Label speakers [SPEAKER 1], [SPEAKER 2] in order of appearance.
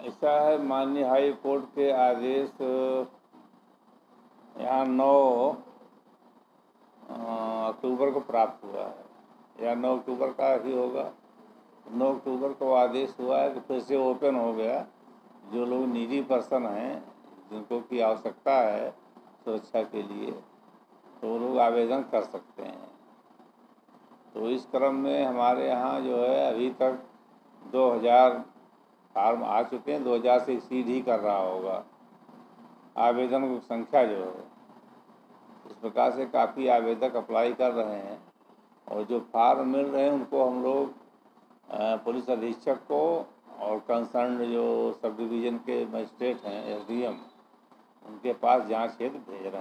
[SPEAKER 1] ऐसा है माननीय हाई कोर्ट के आदेश यहाँ नौ अक्टूबर को प्राप्त हुआ है। या नौ अक्टूबर का ही होगा। नौ अक्टूबर को आदेश हुआ है कि फिर से ओपन हो गया। जो लोग निजी पर्सन हैं, जिनको की आवश्यकता है सुरक्षा के लिए तो वो लोग आवेदन कर सकते हैं। तो इस क्रम में हमारे यहाँ जो है, अभी तक 2000 फार्म आ चुके हैं। 2000 से एक्सीड ही कर रहा होगा। आवेदन की संख्या जो है, इस प्रकार से काफ़ी आवेदक अप्लाई कर रहे हैं। और जो फार्म मिल रहे हैं उनको हम लोग पुलिस अधीक्षक को और कंसर्न जो सब डिवीज़न के मजिस्ट्रेट हैं, एसडीएम, उनके पास जाँच हेतु भेज रहे हैं।